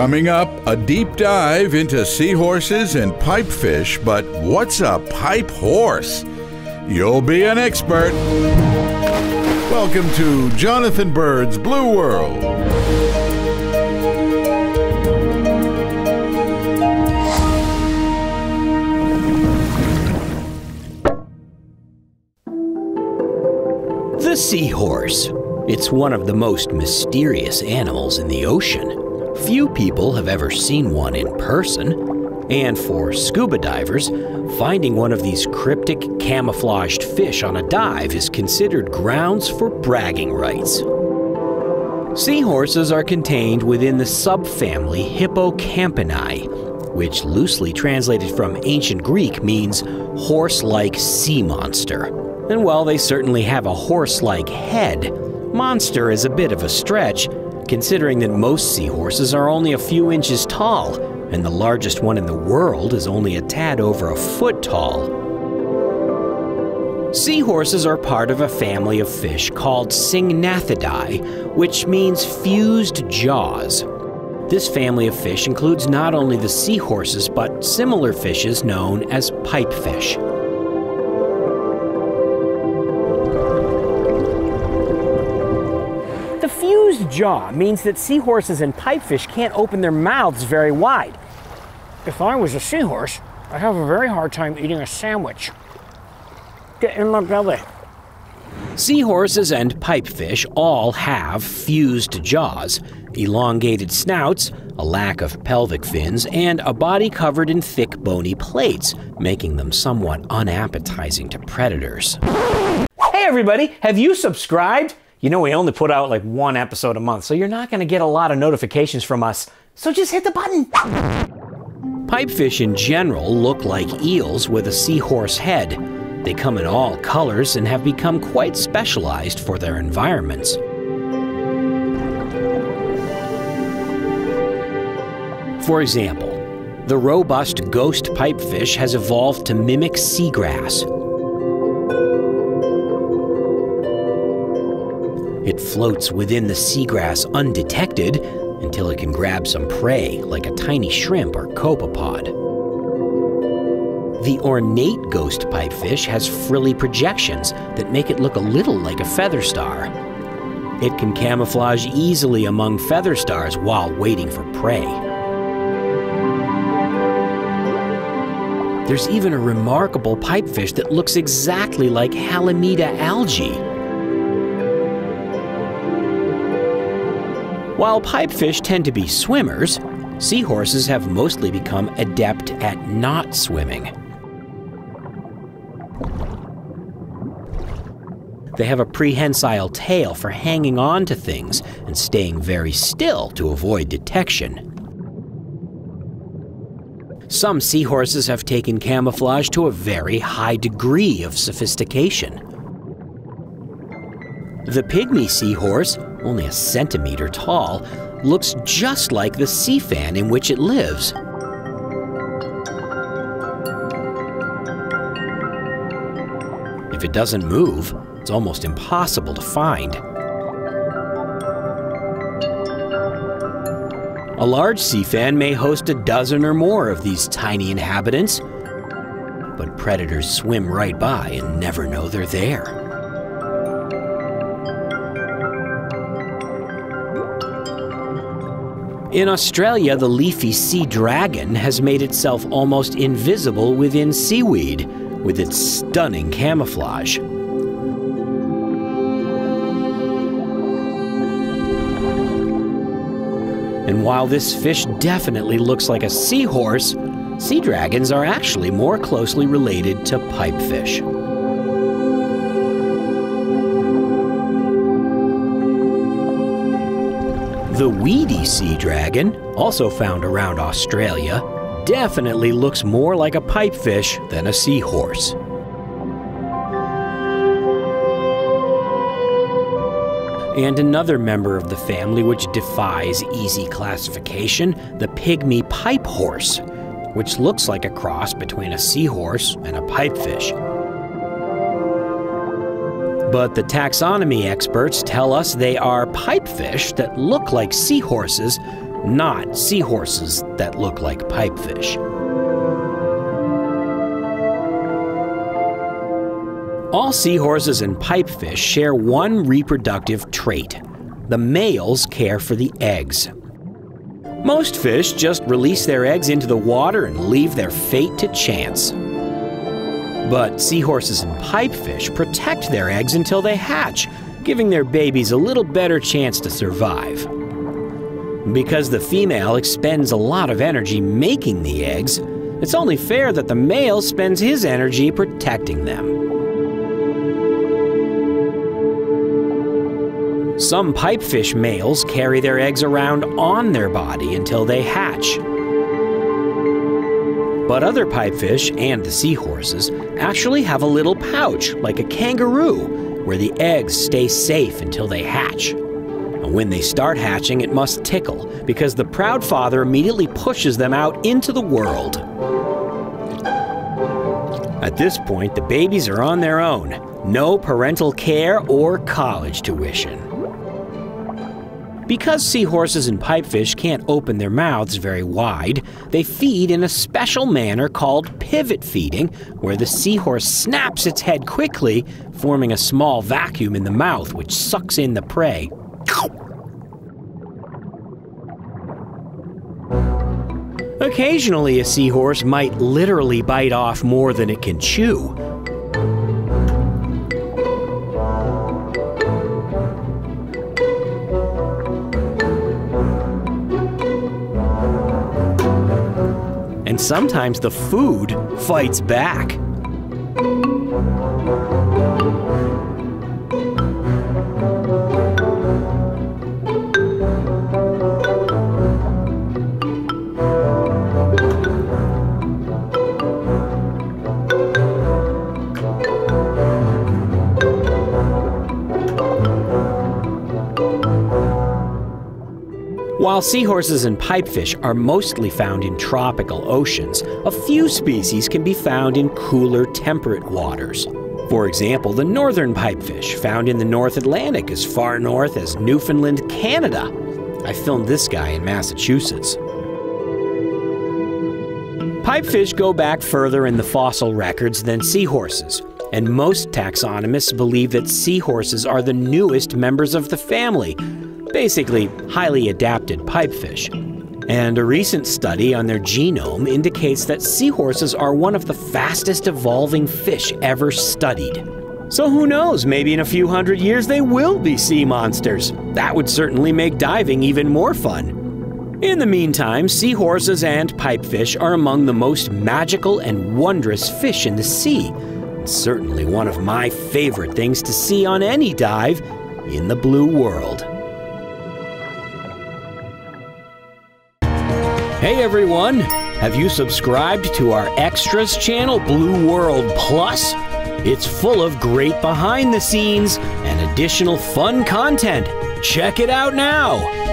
Coming up, a deep dive into seahorses and pipefish, but what's a pipe horse? You'll be an expert. Welcome to Jonathan Bird's Blue World. The seahorse. It's one of the most mysterious animals in the ocean. Few people have ever seen one in person. And for scuba divers, finding one of these cryptic, camouflaged fish on a dive is considered grounds for bragging rights. Seahorses are contained within the subfamily Hippocampini, which loosely translated from ancient Greek means horse like sea monster. And while they certainly have a horse like head, monster is a bit of a stretch, considering that most seahorses are only a few inches tall, and the largest one in the world is only a tad over a foot tall. Seahorses are part of a family of fish called Syngnathidae, which means fused jaws. This family of fish includes not only the seahorses but similar fishes known as pipefish. Jaw means that seahorses and pipefish can't open their mouths very wide. If I was a seahorse, I'd have a very hard time eating a sandwich. Get in my belly. Seahorses and pipefish all have fused jaws, elongated snouts, a lack of pelvic fins, and a body covered in thick bony plates, making them somewhat unappetizing to predators. Hey everybody, have you subscribed? You know we only put out like one episode a month, so you're not going to get a lot of notifications from us. So just hit the button. Pipefish in general look like eels with a seahorse head. They come in all colors and have become quite specialized for their environments. For example, the robust ghost pipefish has evolved to mimic seagrass. It floats within the seagrass undetected until it can grab some prey, like a tiny shrimp or copepod. The ornate ghost pipefish has frilly projections that make it look a little like a feather star. It can camouflage easily among feather stars while waiting for prey. There's even a remarkable pipefish that looks exactly like Halimeda algae. While pipefish tend to be swimmers, seahorses have mostly become adept at not swimming. They have a prehensile tail for hanging on to things and staying very still to avoid detection. Some seahorses have taken camouflage to a very high degree of sophistication. The pygmy seahorse, only a centimeter tall, looks just like the sea fan in which it lives. If it doesn't move, it's almost impossible to find. A large sea fan may host a dozen or more of these tiny inhabitants, but predators swim right by and never know they're there. In Australia, the leafy sea dragon has made itself almost invisible within seaweed with its stunning camouflage. And while this fish definitely looks like a seahorse, sea dragons are actually more closely related to pipefish. The weedy sea dragon, also found around Australia, definitely looks more like a pipefish than a seahorse. And another member of the family which defies easy classification, the pygmy pipe horse, which looks like a cross between a seahorse and a pipefish. But the taxonomy experts tell us they are pipefish that look like seahorses, not seahorses that look like pipefish. All seahorses and pipefish share one reproductive trait. The males care for the eggs. Most fish just release their eggs into the water and leave their fate to chance. But seahorses and pipefish protect their eggs until they hatch, giving their babies a little better chance to survive. Because the female expends a lot of energy making the eggs, it's only fair that the male spends his energy protecting them. Some pipefish males carry their eggs around on their body until they hatch. But other pipefish and the seahorses actually have a little pouch, like a kangaroo, where the eggs stay safe until they hatch. And when they start hatching, it must tickle, because the proud father immediately pushes them out into the world. At this point, the babies are on their own. No parental care or college tuition. Because seahorses and pipefish can't open their mouths very wide, they feed in a special manner called pivot feeding, where the seahorse snaps its head quickly, forming a small vacuum in the mouth which sucks in the prey. Occasionally, a seahorse might literally bite off more than it can chew, sometimes the food fights back. While seahorses and pipefish are mostly found in tropical oceans, a few species can be found in cooler temperate waters. For example, the northern pipefish, found in the North Atlantic as far north as Newfoundland, Canada. I filmed this guy in Massachusetts. Pipefish go back further in the fossil records than seahorses, and most taxonomists believe that seahorses are the newest members of the family, basically highly adapted pipefish. And a recent study on their genome indicates that seahorses are one of the fastest evolving fish ever studied. So who knows, maybe in a few hundred years they will be sea monsters. That would certainly make diving even more fun. In the meantime, seahorses and pipefish are among the most magical and wondrous fish in the sea. and Certainly one of my favorite things to see on any dive in the blue world. Hey everyone! Have you subscribed to our extras channel, Blue World Plus? It's full of great behind the scenes and additional fun content. Check it out now!